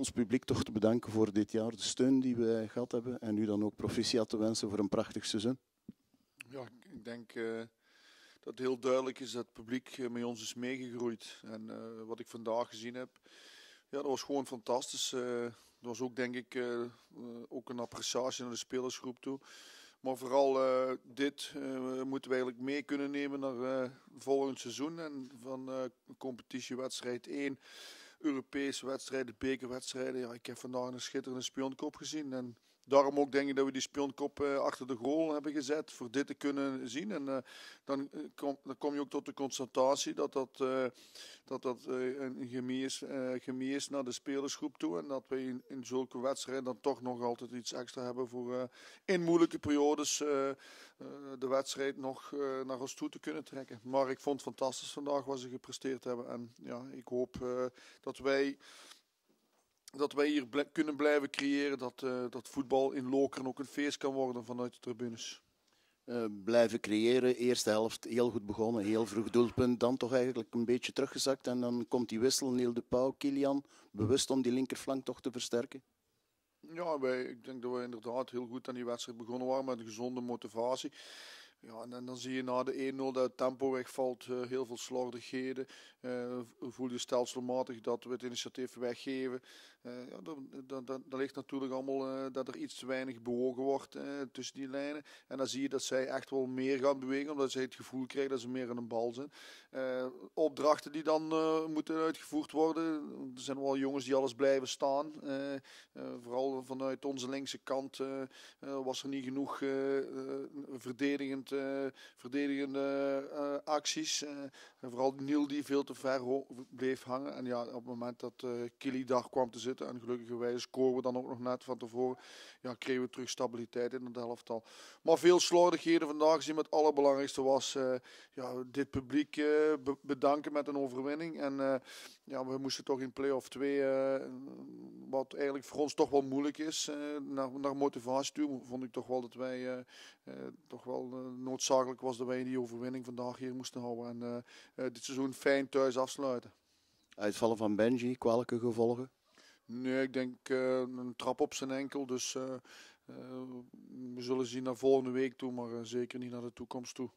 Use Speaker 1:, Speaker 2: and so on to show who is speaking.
Speaker 1: ons publiek toch te bedanken voor dit jaar, de steun die we gehad hebben. En u dan ook proficiat te wensen voor een prachtig seizoen.
Speaker 2: Ja, ik denk uh, dat het heel duidelijk is dat het publiek uh, met ons is meegegroeid. En uh, wat ik vandaag gezien heb, ja, dat was gewoon fantastisch. dat was ook denk ik ook een appreciatie naar de spelersgroep toe. Maar vooral dit moeten we eigenlijk mee kunnen nemen naar volgend seizoen. En van competitiewedstrijd 1 Europese wedstrijden, bekerwedstrijden. Ja, ik heb vandaag een schitterende spionkop gezien. En daarom ook denk ik dat we die spionkop uh, achter de goal hebben gezet. Voor dit te kunnen zien. En uh, dan, uh, kom, dan kom je ook tot de constatatie dat dat, dat, dat een gemies, gemies naar de spelersgroep toe. En dat we in, in, zulke wedstrijden dan toch nog altijd iets extra hebben voor in moeilijke periodes de wedstrijd nog naar ons toe te kunnen trekken. Maar ik vond het fantastisch vandaag wat ze gepresteerd hebben. En ja, ik hoop dat wij dat wij hier kunnen blijven creëren. Dat, uh, dat voetbal in Lokeren ook een feest kan worden vanuit de tribunes.
Speaker 1: Uh, blijven creëren. Eerste helft heel goed begonnen, heel vroeg doelpunt. Dan toch eigenlijk een beetje teruggezakt. En dan komt die wissel, Neil de Pauw, Kilian. Bewust om die linkerflank toch te versterken?
Speaker 2: Ja, wij, ik denk dat we inderdaad heel goed aan die wedstrijd begonnen waren met een gezonde motivatie. Ja, en dan zie je na de 1-0 dat het tempo wegvalt, uh, heel veel slordigheden. Uh, voel je stelselmatig dat we het initiatief weggeven. Uh, ja, dat, dat, ligt natuurlijk allemaal dat er iets te weinig bewogen wordt tussen die lijnen. En dan zie je dat zij echt wel meer gaan bewegen, omdat zij het gevoel krijgen dat ze meer aan een bal zijn. opdrachten die dan moeten uitgevoerd worden. Er zijn wel jongens die alles blijven staan. vooral vanuit onze linkse kant was er niet genoeg verdedigend uh, verdedigende uh, acties. Uh, en vooral Niel die veel te ver bleef hangen. En ja, op het moment dat Kili daar kwam te zitten, en gelukkig scoren we dan ook nog net van tevoren, ja, kregen we terug stabiliteit in het elftal. Maar veel slordigheden vandaag zien. Het allerbelangrijkste was ja, dit publiek bedanken met een overwinning. En ja, we moesten toch in play-off 2, wat eigenlijk voor ons toch wel moeilijk is, naar, naar motivatie toe, vond ik toch wel dat wij toch wel noodzakelijk was dat wij die overwinning vandaag hier moesten houden. En dit seizoen fijn thuis afsluiten.
Speaker 1: Uitvallen van Benji, welke gevolgen?
Speaker 2: Nee, ik denk een trap op zijn enkel. Dus we zullen zien naar volgende week toe, maar zeker niet naar de toekomst toe.